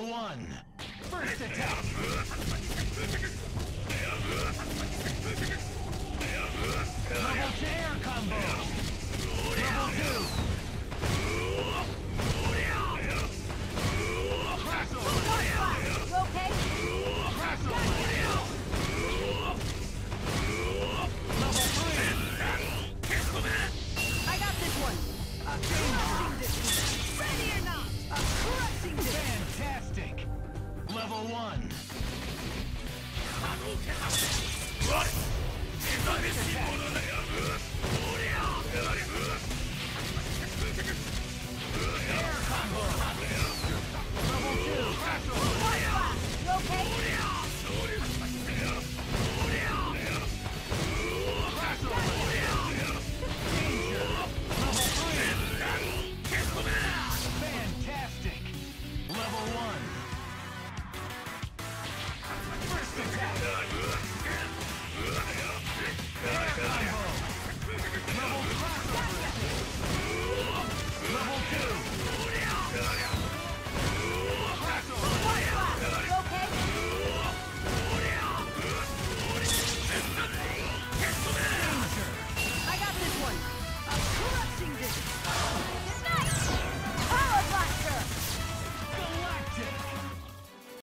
Level one. First attack. Level two combo. Level two. You okay? Level three. I got this one. A one.